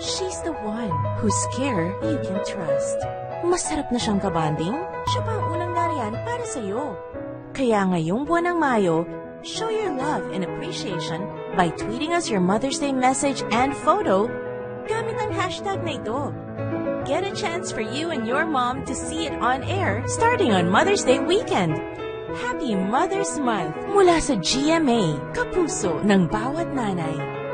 She's the one whose care you can trust. Masarap na siyang kabanding. Siya pa ang unang nariyan para sa'yo. Kaya ngayong buwan ng Mayo, show your love and appreciation by tweeting us your Mother's Day message and photo gamit ang hashtag na ito. Get a chance for you and your mom to see it on air starting on Mother's Day weekend. Happy Mother's Month mula sa GMA, kapuso ng bawat nanay.